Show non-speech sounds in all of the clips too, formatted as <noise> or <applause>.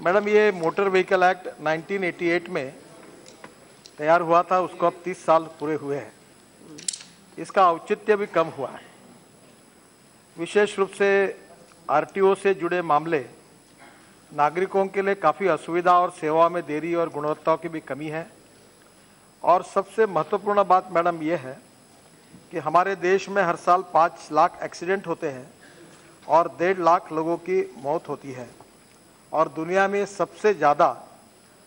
Madam, ये motor vehicle act 1988 में तैयार हुआ था, उसको अब 30 साल पूरे हुए हैं। इसका औचित्य भी कम हुआ है। विशेष रूप से आरटीओ से जुड़े मामले नागरिकों के लिए काफ़ी असुविधा और सेवा में देरी और गुणवत्ता की भी कमी है। और सबसे महत्वपूर्ण बात मैडम, ये है कि हमारे देश में हर साल पाँच लाख एक्सीडेंट होते हैं और डेढ़ लाख लोगों की मौत होती है। और दुनिया में सबसे ज़्यादा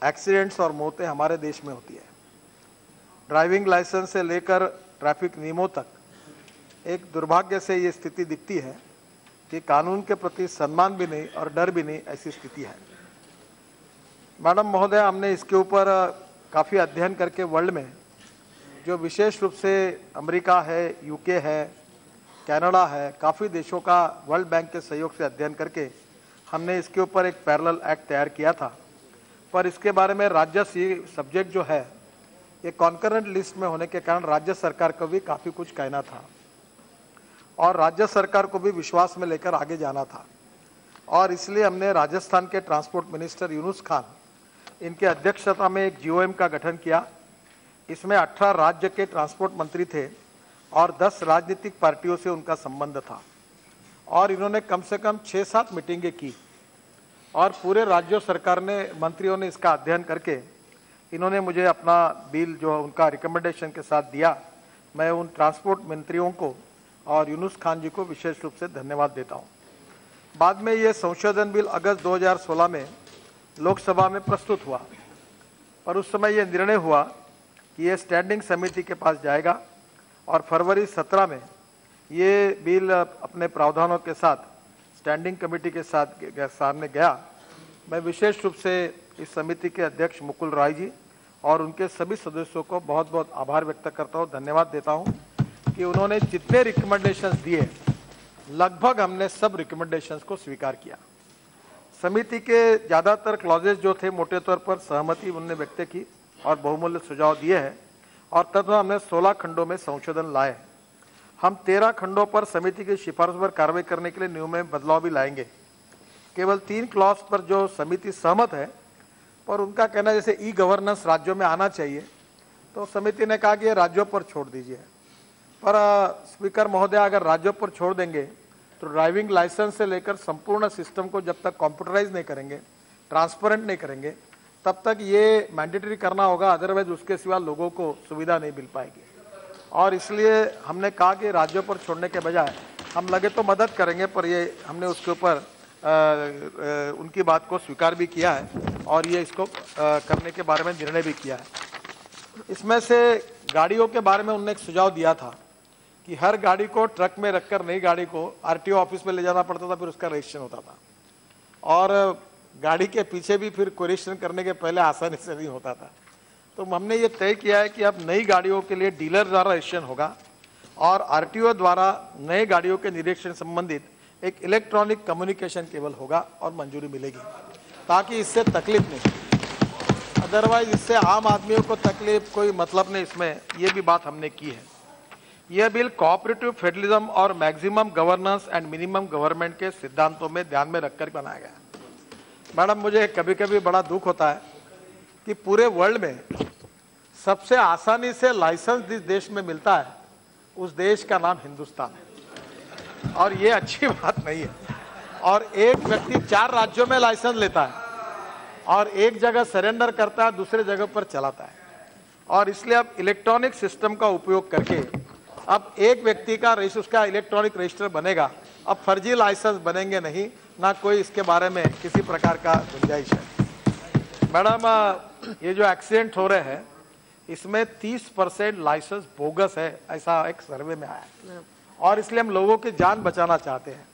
एक्सीडेंट्स और मौतें हमारे देश में होती है। ड्राइविंग लाइसेंस से लेकर ट्रैफ़िक नियमों तक, एक दुर्भाग्य से ये स्थिति दिखती है कि कानून के प्रति सम्मान भी नहीं और डर भी नहीं ऐसी स्थिति है। मैडम महोदय, हमने इसके ऊपर काफ़ी अध्ययन करके वर्ल्ड में, जो विशेष रूप से अमेरिका है, यूके है, कनाडा है, काफ़ी देशों का वर्ल्ड बैंक के सहयोग से अध्ययन करके हमने इसके ऊपर एक पैरेलल एक्ट तैयार किया था। पर इसके बारे में राज्य सब्जेक्ट जो है, ये कॉन्करेंट लिस्ट में होने के कारण राज्य सरकार को भी काफ़ी कुछ कहना था और राज्य सरकार को भी विश्वास में लेकर आगे जाना था। और इसलिए हमने राजस्थान के ट्रांसपोर्ट मिनिस्टर यूनुस खान, इनके अध्यक्षता में एक जीओएम का गठन किया। इसमें 18 राज्य के ट्रांसपोर्ट मंत्री थे और 10 राजनीतिक पार्टियों से उनका संबंध था। और इन्होंने कम से कम छः सात मीटिंगें की। और पूरे राज्यों सरकार ने, मंत्रियों ने इसका अध्ययन करके इन्होंने मुझे अपना बिल जो उनका रिकमेंडेशन के साथ दिया। मैं उन ट्रांसपोर्ट मंत्रियों को और यूनुस खान जी को विशेष रूप से धन्यवाद देता हूँ। बाद में ये संशोधन बिल अगस्त 2016 में लोकसभा में प्रस्तुत हुआ। पर उस समय ये निर्णय हुआ कि ये स्टैंडिंग समिति के पास जाएगा और फरवरी 17 में ये बिल अपने प्रावधानों के साथ स्टैंडिंग कमेटी के साथ सामने गया। मैं विशेष रूप से इस समिति के अध्यक्ष मुकुल राय जी और उनके सभी सदस्यों को बहुत बहुत आभार व्यक्त करता हूँ, धन्यवाद देता हूँ कि उन्होंने जितने रिकमेंडेशंस दिए, लगभग हमने सब रिकमेंडेशंस को स्वीकार किया। समिति के ज़्यादातर क्लॉजेज जो थे, मोटे तौर पर सहमति उन्होंने व्यक्त की और बहुमूल्य सुझाव दिए हैं और तथा हमने 16 खंडों में संशोधन लाए हम तेरह खंडों पर समिति की सिफारिश पर कार्रवाई करने के लिए नियम में बदलाव भी लाएँगे। केवल तीन क्लॉज पर जो समिति सहमत है पर उनका कहना जैसे ई गवर्नेंस राज्यों में आना चाहिए तो समिति ने कहा कि ये राज्यों पर छोड़ दीजिए। पर स्पीकर महोदय, अगर राज्यों पर छोड़ देंगे तो ड्राइविंग लाइसेंस से लेकर संपूर्ण सिस्टम को जब तक कॉम्प्यूटराइज नहीं करेंगे ट्रांसपेरेंट नहीं करेंगे, तब तक ये मैंडेटरी करना होगा अदरवाइज़ उसके सिवा लोगों को सुविधा नहीं मिल पाएगी। और इसलिए हमने कहा कि राज्यों पर छोड़ने के बजाय हम लगे तो मदद करेंगे पर ये हमने उसके ऊपर उनकी बात को स्वीकार भी किया है और ये इसको आ, करने के बारे में निर्णय भी किया है। इसमें से गाड़ियों के बारे में उनने एक सुझाव दिया था कि हर गाड़ी को ट्रक में रखकर नई गाड़ी को आरटीओ ऑफ़िस में ले जाना पड़ता था फिर उसका रजिस्ट्रेशन होता था। और गाड़ी के पीछे भी फिर कोरिशन करने के पहले आसानी से नहीं होता था। तो हमने ये तय किया है कि अब नई गाड़ियों के लिए डीलर द्वारा रजिस्ट्रेशन होगा और आरटीओ द्वारा नए गाड़ियों के निरीक्षण संबंधित एक इलेक्ट्रॉनिक कम्युनिकेशन केबल होगा और मंजूरी मिलेगी, ताकि इससे तकलीफ़ नहीं अदरवाइज़ इससे आम आदमियों को तकलीफ़ कोई मतलब नहीं, इसमें ये भी बात हमने की है। यह बिल कोऑपरेटिव फेडरलिज्म और maximum governance and minimum government के सिद्धांतों में ध्यान में रखकर बनाया गया मैडम, मुझे कभी कभी बड़ा दुख होता है कि पूरे वर्ल्ड में सबसे आसानी से लाइसेंस जिस देश में मिलता है, उस देश का नाम हिंदुस्तान है। और ये अच्छी <laughs> बात नहीं है। और एक व्यक्ति चार राज्यों में लाइसेंस लेता है और एक जगह सरेंडर करता है, दूसरे जगह पर चलाता है। और इसलिए अब इलेक्ट्रॉनिक सिस्टम का उपयोग करके अब एक व्यक्ति का रजिस्टर उसका इलेक्ट्रॉनिक रजिस्टर बनेगा। अब फर्जी लाइसेंस बनेंगे नहीं, ना कोई इसके बारे में किसी प्रकार का गुंजाइश है। मैडम ये जो एक्सीडेंट हो रहे हैं इसमें 30 परसेंट लाइसेंस बोगस है ऐसा एक सर्वे में आया और इसलिए हम लोगों की जान बचाना चाहते हैं।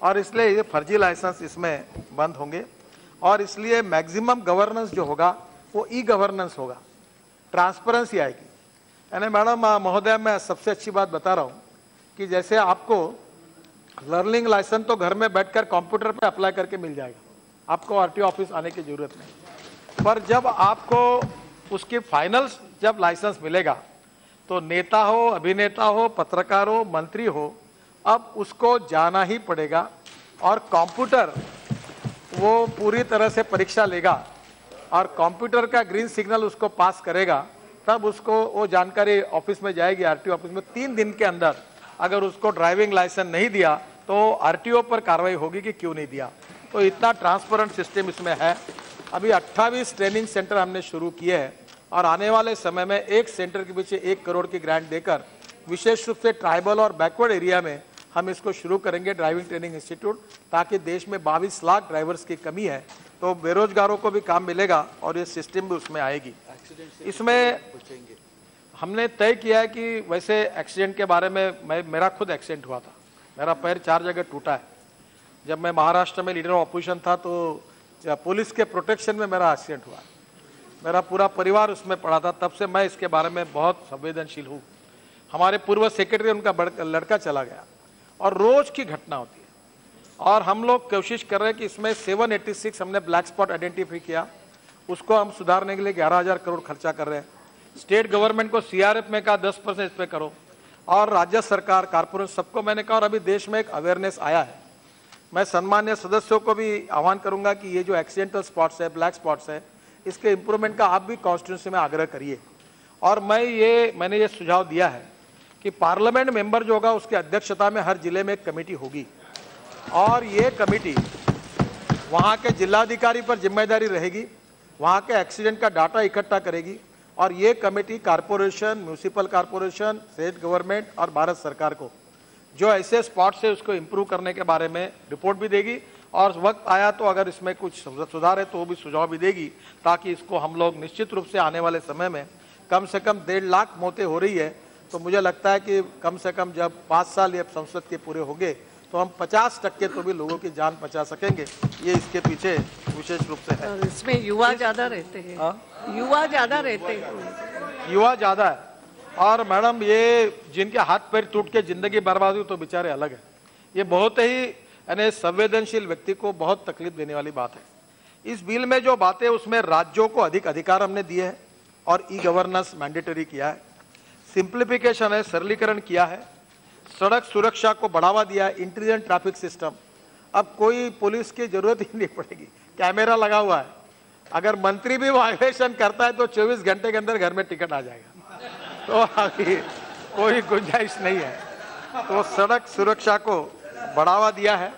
और इसलिए ये फर्जी लाइसेंस इसमें बंद होंगे। और इसलिए मैक्सिमम गवर्नेंस जो होगा वो ई गवर्नेंस होगा। ट्रांसपेरेंसी आएगी। यानी मैडम महोदय मैं सबसे अच्छी बात बता रहा हूँ कि जैसे आपको लर्निंग लाइसेंस तो घर में बैठकर कंप्यूटर पे अप्लाई करके मिल जाएगा। आपको आरटीओ ऑफ़िस आने की ज़रूरत नहीं। पर जब आपको उसकी फाइनल जब लाइसेंस मिलेगा तो नेता हो, अभिनेता हो, पत्रकार हो, मंत्री हो, अब उसको जाना ही पड़ेगा और कंप्यूटर वो पूरी तरह से परीक्षा लेगा और कंप्यूटर का ग्रीन सिग्नल उसको पास करेगा, तब उसको वो जानकारी ऑफ़िस में जाएगी आरटीओ ऑफ़िस में। तीन दिन के अंदर अगर उसको ड्राइविंग लाइसेंस नहीं दिया तो आरटीओ पर कार्रवाई होगी कि क्यों नहीं दिया? तो इतना ट्रांसपेरेंट सिस्टम इसमें है अभी 28 ट्रेनिंग सेंटर हमने शुरू किए हैं और आने वाले समय में एक सेंटर के पीछे एक करोड़ की ग्रांट देकर विशेष रूप से ट्राइबल और बैकवर्ड एरिया में हम इसको शुरू करेंगे ड्राइविंग ट्रेनिंग इंस्टीट्यूट ताकि देश में बाईस लाख ड्राइवर्स की कमी है। तो बेरोजगारों को भी काम मिलेगा और ये सिस्टम भी उसमें आएगी। इसमें हमने तय किया है कि वैसे एक्सीडेंट के बारे में मैं मेरा खुद एक्सीडेंट हुआ था। मेरा पैर चार जगह टूटा है। जब मैं महाराष्ट्र में लीडर ऑफ़ अपोजिशन था तो पुलिस के प्रोटेक्शन में मेरा एक्सीडेंट हुआ। मेरा पूरा परिवार उसमें पड़ा था। तब से मैं इसके बारे में बहुत संवेदनशील हूँ। हमारे पूर्व सेक्रेटरी उनका लड़का चला गया और रोज की घटना होती है। और हम लोग कोशिश कर रहे हैं कि इसमें 786 हमने ब्लैक स्पॉट आइडेंटिफाई किया। उसको हम सुधारने के लिए ग्यारह हज़ार करोड़ खर्चा कर रहे हैं। स्टेट गवर्नमेंट को सीआरएफ में कहा दस परसेंट इस पर करो। और राज्य सरकार कारपोरेट सबको मैंने कहा और अभी देश में एक अवेयरनेस आया है। मैं सम्मान्य सदस्यों को भी आह्वान करूँगा कि ये जो एक्सीडेंटल स्पॉट्स है ब्लैक स्पॉट्स है, इसके इम्प्रूवमेंट का आप भी कॉन्स्टिट्यूंसी में आग्रह करिए। और मैं ये, मैंने ये सुझाव दिया है कि पार्लियामेंट मेंबर जो होगा, उसकी अध्यक्षता में हर ज़िले में एक कमेटी होगी। और ये कमेटी वहाँ के जिलाधिकारी पर ज़िम्मेदारी रहेगी, वहाँ के एक्सीडेंट का डाटा इकट्ठा करेगी, और ये committee corporation municipal corporation state government और भारत सरकार को जो ऐसे स्पॉट है उसको इम्प्रूव करने के बारे में रिपोर्ट भी देगी और वक्त आया तो अगर इसमें कुछ सुधार है तो वो भी सुझाव भी देगी ताकि इसको हम लोग निश्चित रूप से आने वाले समय में कम से कम डेढ़ लाख मौतें हो रही है तो मुझे लगता है कि कम से कम जब पाँच साल ये संसद के पूरे होंगे तो हम 50 टक्के तो भी लोगों की जान बचा सकेंगे। ये इसके पीछे विशेष रूप से है। इसमें युवा ज़्यादा रहते हैं। हाँ? युवा ज़्यादा रहते हैं। युवा ज़्यादा है। और मैडम, ये जिनके हाथ पैर टूट के ज़िंदगी बर्बाद हुई तो बेचारे अलग है। ये बहुत ही, यानी संवेदनशील व्यक्ति को बहुत तकलीफ़ देने वाली बात है। इस बिल में जो बातें, उसमें राज्यों को अधिक अधिकार हमने दिए हैं और ई गवर्नेंस मैंडेटरी किया है। सिंप्लीफिकेशन है, सरलीकरण किया है। सड़क सुरक्षा को बढ़ावा दिया है इंटेलिजेंट ट्रैफ़िक सिस्टम अब कोई पुलिस की ज़रूरत ही नहीं पड़ेगी। कैमरा लगा हुआ है। अगर मंत्री भी वायलेशन <laughs> करता है तो 24 घंटे के अंदर घर में टिकट आ जाएगा। तो अभी कोई गुंजाइश नहीं है। तो सड़क सुरक्षा को बढ़ावा दिया है।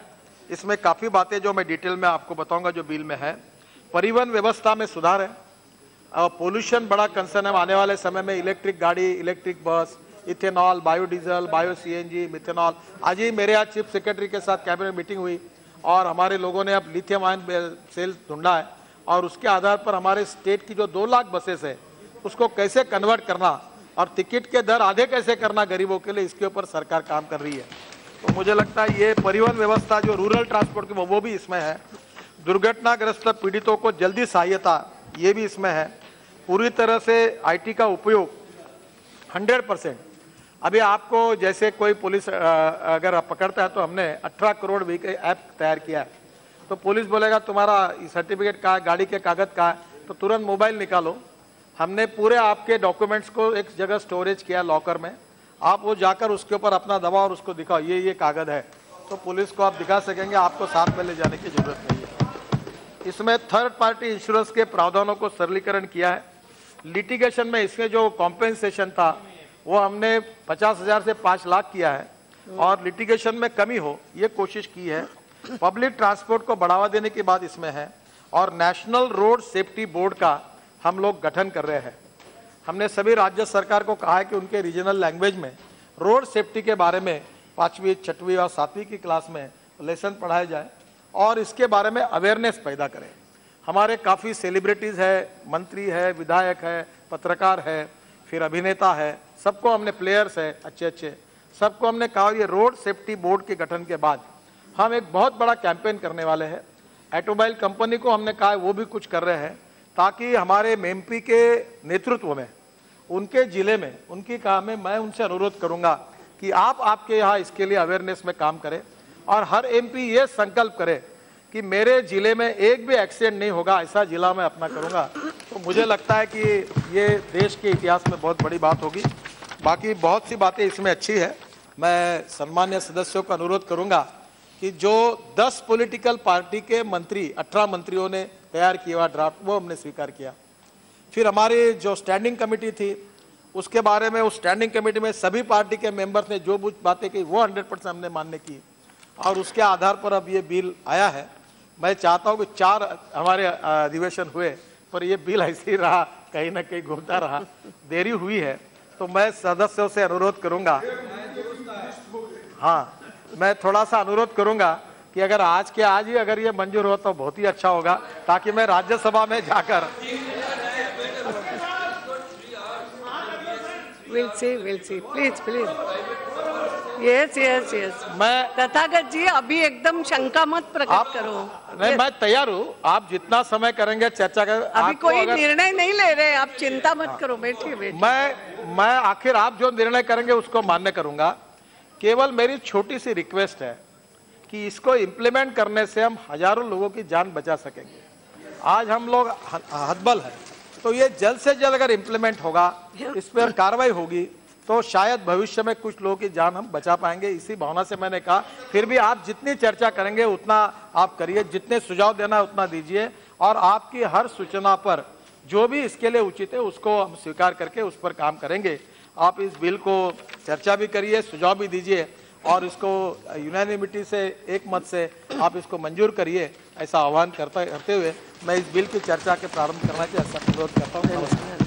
इसमें काफ़ी बातें जो मैं डिटेल में आपको बताऊँगा जो बिल में है। परिवहन व्यवस्था में सुधार है। और पोल्यूशन बड़ा कंसर्न है। आने वाले समय में इलेक्ट्रिक गाड़ी, electric bus, ethanol, biodiesel, bio CNG methanol. आज ही मेरे यहाँ चीफ सेक्रेटरी के साथ कैबिनेट मीटिंग हुई और हमारे लोगों ने अब लिथियम आयन सेल ढूंढा है। और उसके आधार पर हमारे स्टेट की जो दो लाख बसेस है, उसको कैसे कन्वर्ट करना और टिकट के दर आधे कैसे करना गरीबों के लिए? इसके ऊपर सरकार काम कर रही है। तो मुझे लगता है ये परिवहन व्यवस्था जो रूरल ट्रांसपोर्ट की, वो भी इसमें है। दुर्घटनाग्रस्त पीड़ितों को जल्दी सहायता, ये भी इसमें है। पूरी तरह से आईटी का उपयोग 100 परसेंट। अभी आपको जैसे कोई पुलिस अगर पकड़ता है तो हमने 18 करोड़ व्हीकल ऐप तैयार किया है। तो पुलिस बोलेगा, तुम्हारा सर्टिफिकेट का गाड़ी के कागज़ का है तो तुरंत मोबाइल निकालो। हमने पूरे आपके डॉक्यूमेंट्स को एक जगह स्टोरेज किया लॉकर में। आप वो जाकर उसके ऊपर अपना दवा और उसको दिखाओ, ये ये कागज़ है। तो पुलिस को आप दिखा सकेंगे, आपको साथ में ले जाने की ज़रूरत नहीं है। इसमें थर्ड पार्टी इंश्योरेंस के प्रावधानों को सरलीकरण किया है। लिटिगेशन में इसमें जो कॉम्पेंसेशन था, वो हमने पचास हज़ार से पाँच लाख किया है। और लिटिगेशन में कमी हो, ये कोशिश की है। पब्लिक ट्रांसपोर्ट को बढ़ावा देने की बात इसमें है। और नेशनल रोड सेफ्टी बोर्ड का हम लोग गठन कर रहे हैं। हमने सभी राज्य सरकार को कहा है कि उनके रीजनल लैंग्वेज में रोड सेफ्टी के बारे में, पांचवी, छठवीं और सातवीं की क्लास में लेसन पढ़ाया जाए और इसके बारे में अवेयरनेस पैदा करें। हमारे काफ़ी सेलिब्रिटीज़ है, मंत्री है, विधायक है, पत्रकार है, फिर अभिनेता है, सबको हमने प्लेयर्स है अच्छे अच्छे सबको हमने कहा ये रोड सेफ्टी बोर्ड के गठन के बाद हम एक बहुत बड़ा कैंपेन करने वाले हैं। ऑटोमोबाइल कंपनी को हमने कहा वो भी कुछ कर रहे हैं। ताकि हमारे एमपी के नेतृत्व में, उनके ज़िले में, उनकी काम में मैं उनसे अनुरोध करूँगा कि आप आपके यहाँ इसके लिए अवेयरनेस में काम करें और हर एमपी ये संकल्प करे कि मेरे ज़िले में एक भी एक्सीडेंट नहीं होगा, ऐसा जिला मैं अपना करूँगा। तो मुझे लगता है कि ये देश के इतिहास में बहुत बड़ी बात होगी। बाकी बहुत सी बातें इसमें अच्छी है। मैं सम्मान्य सदस्यों का अनुरोध करूँगा कि जो 10 पॉलिटिकल पार्टी के मंत्री 18 मंत्रियों ने तैयार किया हुआ ड्राफ्ट वो हमने स्वीकार किया। फिर हमारी जो स्टैंडिंग कमेटी थी, उसके बारे में, उस स्टैंडिंग कमेटी में सभी पार्टी के मेंबर्स ने जो कुछ बातें की, वो 100 परसेंट हमने मान्य की। और उसके आधार पर अब ये बिल आया है। मैं चाहता हूँ कि चार हमारे अधिवेशन हुए, पर ये बिल <laughs> ऐसे ही रहा, कहीं ना कहीं घूमता रहा। देरी हुई है तो मैं सदस्यों से अनुरोध करूँगा। हाँ मैं थोड़ा सा अनुरोध करूँगा कि अगर आज के आज ही अगर ये मंजूर हो तो बहुत ही अच्छा होगा ताकि मैं राज्यसभा में जाकर। Will see will see please please yes yes yes मैं तथागत जी अभी एकदम शंका मत प्रकट करो। नहीं मैं तैयार हूँ। आप जितना समय करेंगे चर्चा कर अभी कोई अगर- निर्णय नहीं ले रहे आप चिंता मत करो बैठिए बैठिए। मैं मैं आखिर आप जो निर्णय करेंगे उसको मान्य करूँगा। केवल मेरी छोटी सी रिक्वेस्ट है। कि इसको इम्प्लीमेंट करने से हम हज़ारों लोगों की जान बचा सकेंगे। आज हम लोग ह- हतबल है तो ये जल्द से जल्द अगर इम्प्लीमेंट होगा, इस पर कार्रवाई होगी तो शायद भविष्य में कुछ लोगों की जान हम बचा पाएँगे। इसी भावना से मैंने कहा, फिर भी आप जितनी चर्चा करेंगे, उतना आप करिए, जितने सुझाव देना है, उतना दीजिए, और आपकी हर सूचना पर जो भी इसके लिए उचित है, उसको हम स्वीकार करके उस पर काम करेंगे। आप इस बिल को चर्चा भी करिए, सुझाव भी दीजिए और इसको यूनानिमिटी से एक मत से आप इसको मंजूर करिए, ऐसा आह्वान करता, करते हुए मैं इस बिल की चर्चा के प्रारंभ करना चाहिए ऐसा अनुरोध करता हूँ।